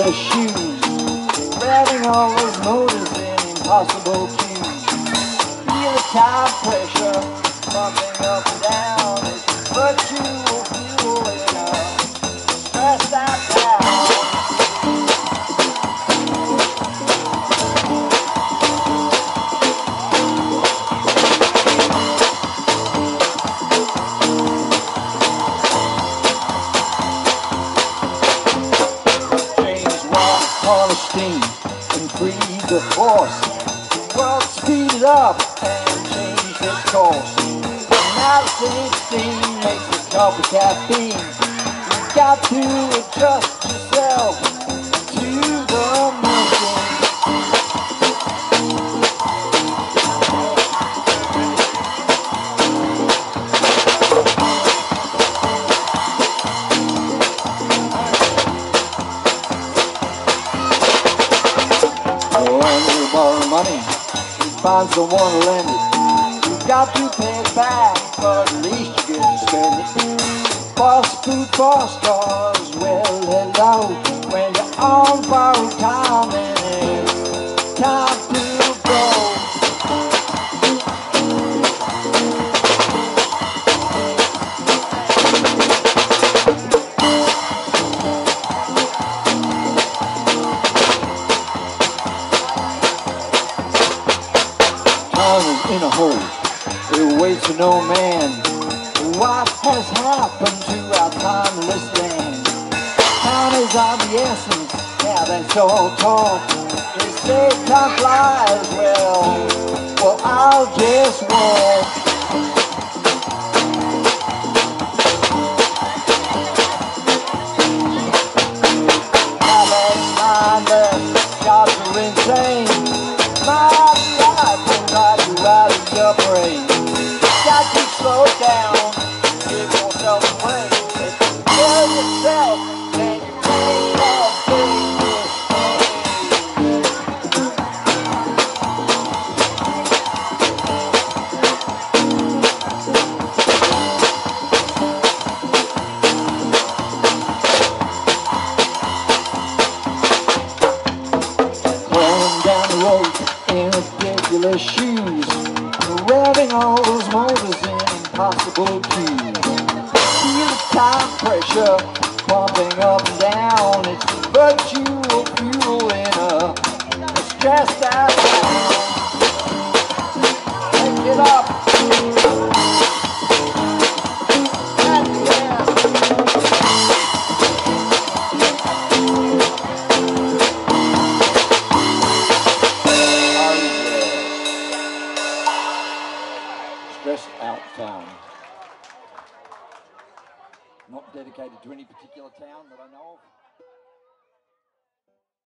heelless shoes, spreading all those motors in impossible queues. Feel the time pressure, bumping up and down, it's you. Steam and free the force. The world speeded up and changed its course. Now the same makes a cup of caffeine. You got to adjust yourself when you borrow money, you find someone to lend it. You got to pay it back, but at least you get to spend it. Fast food, fast cars, well, hello. When you're on borrowed time, and time Time is in a hole. It waits for no man. What has happened to our timeless land? Time is of the essence. Yeah, that's all talk. They say time flies. Well, well, I'll just walk. Ridiculous shoes, revving all those motors in impossible queues. Feel the time pressure pumping up and down. It's virtual fuel in a, stressed out. Take it up. Not dedicated to any particular town that I know of.